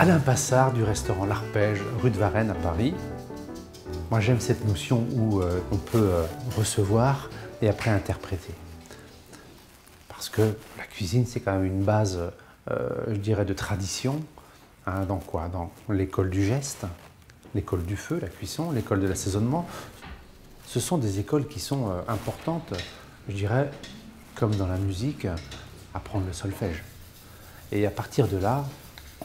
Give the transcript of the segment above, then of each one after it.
Alain Passard du restaurant L'Arpège, rue de Varennes à Paris. Moi j'aime cette notion où euh, on peut euh, recevoir et après interpréter. Parce que la cuisine c'est quand même une base, euh, je dirais, de tradition. Hein, dans quoi? Dans l'école du geste, l'école du feu, la cuisson, l'école de l'assaisonnement. Ce sont des écoles qui sont importantes, je dirais, comme dans la musique, apprendre le solfège. Et à partir de là,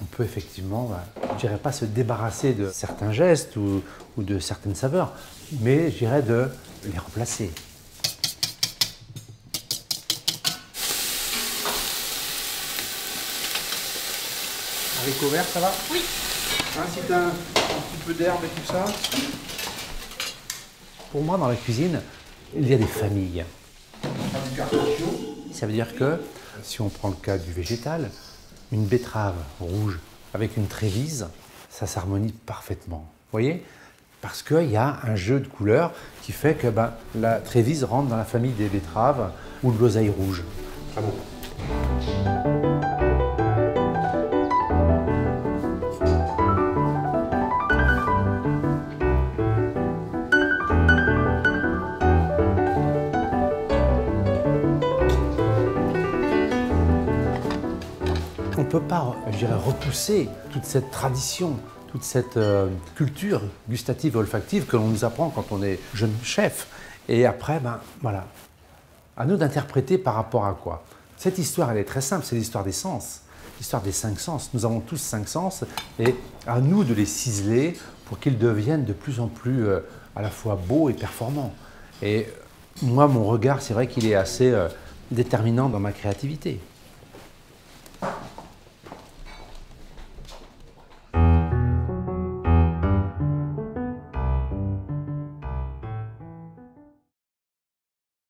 on peut effectivement, bah, je dirais pas se débarrasser de certains gestes ou, de certaines saveurs, mais je dirais de les remplacer. Haricot vert, ça va? Oui. Hein, si tu as un, petit peu d'herbe et tout ça? Pour moi, dans la cuisine, il y a des familles. Ça veut dire que, si on prend le cas du végétal, une betterave rouge avec une trévise, ça s'harmonie parfaitement. Vous voyez? Parce qu'il y a un jeu de couleurs qui fait que ben, la trévise rentre dans la famille des betteraves ou de l'oseille rouge. On ne peut pas, je dirais, repousser toute cette tradition, toute cette euh, culture gustative et olfactive que l'on nous apprend quand on est jeune chef. Et après, ben voilà, à nous d'interpréter par rapport à quoi? Cette histoire, elle est très simple, c'est l'histoire des sens, l'histoire des cinq sens. Nous avons tous cinq sens et à nous de les ciseler pour qu'ils deviennent de plus en plus euh, à la fois beaux et performants. Et moi, mon regard, c'est vrai qu'il est assez euh, déterminant dans ma créativité.